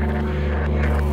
Yeah.